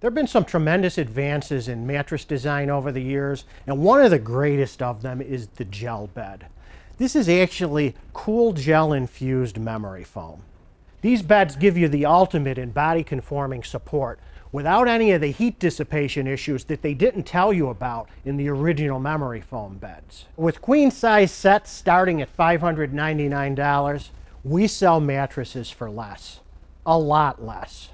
There have been some tremendous advances in mattress design over the years, and one of the greatest of them is the gel bed. This is actually cool gel infused memory foam. These beds give you the ultimate in body conforming support without any of the heat dissipation issues that they didn't tell you about in the original memory foam beds. With queen size sets starting at $599, we sell mattresses for less, a lot less.